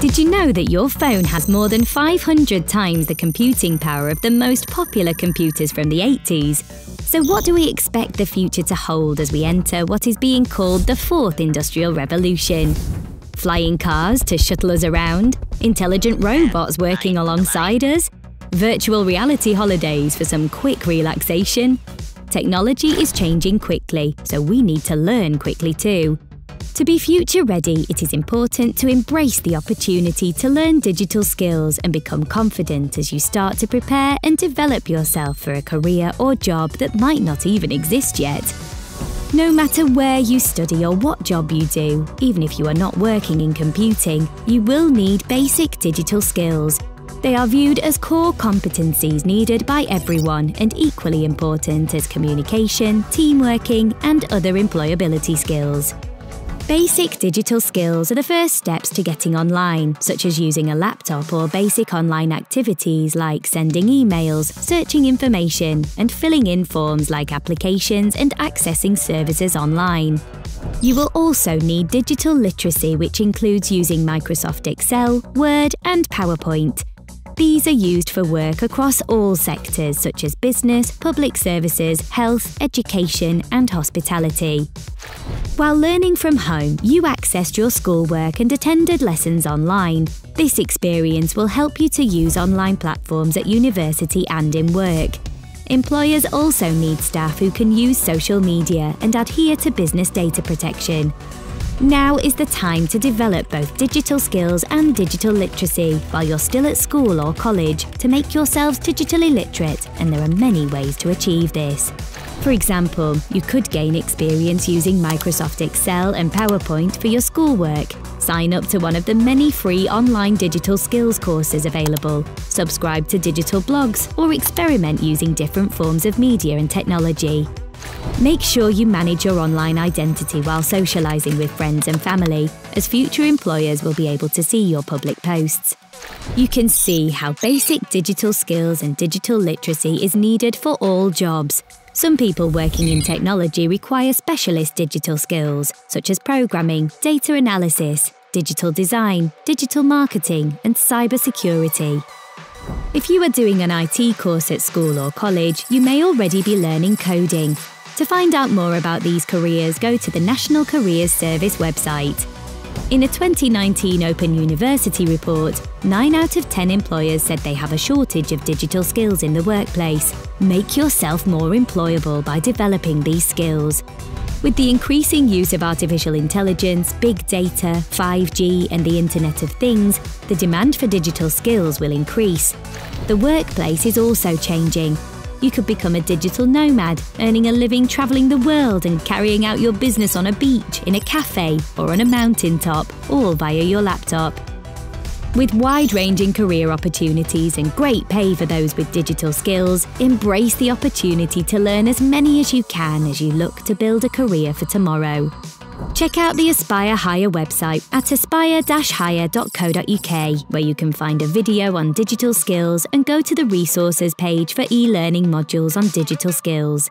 Did you know that your phone has more than 500 times the computing power of the most popular computers from the 80s? So, what do we expect the future to hold as we enter what is being called the fourth industrial revolution? Flying cars to shuttle us around, intelligent robots working alongside us, virtual reality holidays for some quick relaxation. Technology is changing quickly, so we need to learn quickly too. To be future ready, it is important to embrace the opportunity to learn digital skills and become confident as you start to prepare and develop yourself for a career or job that might not even exist yet. No matter where you study or what job you do, even if you are not working in computing, you will need basic digital skills. They are viewed as core competencies needed by everyone and equally important as communication, teamworking, and other employability skills. Basic digital skills are the first steps to getting online, such as using a laptop or basic online activities like sending emails, searching information, and filling in forms like applications and accessing services online. You will also need digital literacy, which includes using Microsoft Excel, Word, and PowerPoint. These are used for work across all sectors such as business, public services, health, education, and hospitality. While learning from home, you accessed your schoolwork and attended lessons online. This experience will help you to use online platforms at university and in work. Employers also need staff who can use social media and adhere to business data protection. Now is the time to develop both digital skills and digital literacy while you're still at school or college to make yourselves digitally literate, and there are many ways to achieve this. For example, you could gain experience using Microsoft Excel and PowerPoint for your schoolwork. Sign up to one of the many free online digital skills courses available, subscribe to digital blogs, or experiment using different forms of media and technology. Make sure you manage your online identity while socialising with friends and family, as future employers will be able to see your public posts. You can see how basic digital skills and digital literacy is needed for all jobs, some people working in technology require specialist digital skills, such as programming, data analysis, digital design, digital marketing, and cybersecurity. If you are doing an IT course at school or college, you may already be learning coding. To find out more about these careers, go to the National Careers Service website. In a 2019 Open University report, 9 out of 10 employers said they have a shortage of digital skills in the workplace. Make yourself more employable by developing these skills. With the increasing use of artificial intelligence, big data, 5G, and the Internet of Things, the demand for digital skills will increase. The workplace is also changing, you could become a digital nomad, earning a living travelling the world and carrying out your business on a beach, in a cafe, or on a mountaintop, all via your laptop. With wide ranging career opportunities and great pay for those with digital skills, embrace the opportunity to learn as many as you can as you look to build a career for tomorrow. Check out the Aspire Higher website at aspire-higher.co.uk, where you can find a video on digital skills and go to the resources page for e learning modules on digital skills.